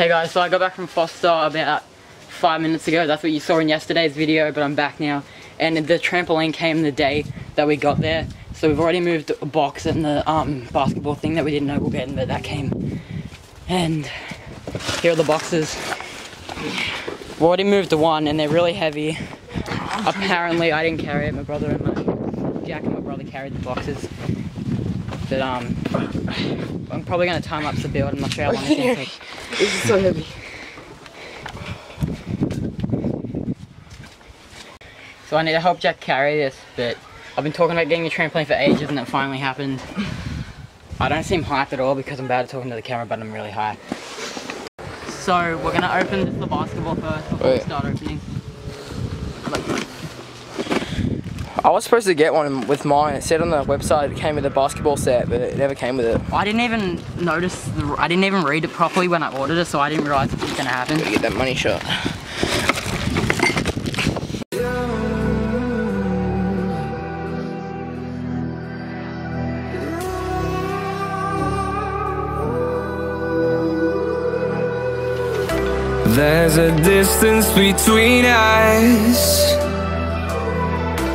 Hey guys, so I got back from Foster about five minutes ago. That's what you saw in yesterday's video, but I'm back now. And the trampoline came the day that we got there. So we've already moved a box and the um, basketball thing that we didn't know we'll get, but that came. And here are the boxes. We've already moved the one and they're really heavy. Apparently I didn't carry it, my brother and my Jack and my brother carried the boxes. But um I'm probably gonna time lapse the build, I'm not sure how long it's gonna take. This is so heavy. So I need to help Jack carry this, but I've been talking about getting a trampoline for ages and it finally happened. I don't seem hyped at all because I'm bad at talking to the camera, but I'm really hyped. So we're gonna open the basketball first before we Wait. start opening. I was supposed to get one with mine. It said on the website it came with a basketball set, but it never came with it. I didn't even notice, the, I didn't even read it properly when I ordered it, so I didn't realize it was gonna happen. Gotta get that money shot. There's a distance between us.